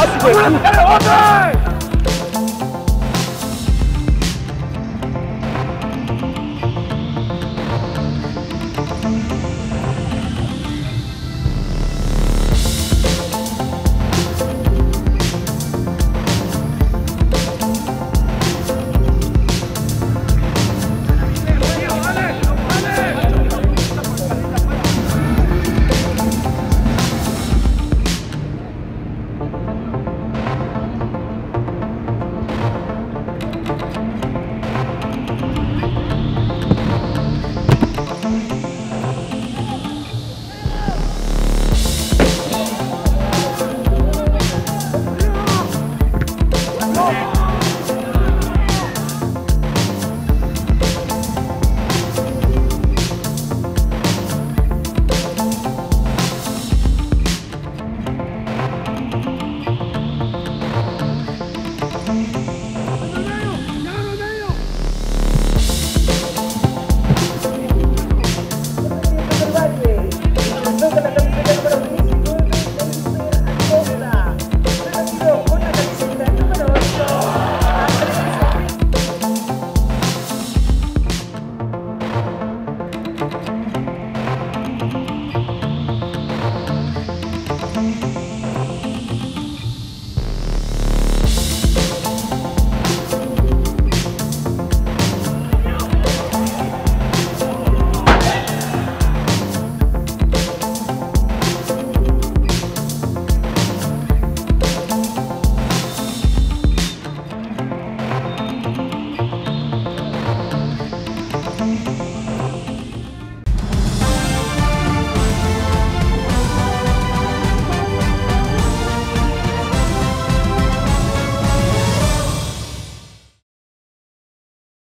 Let's go!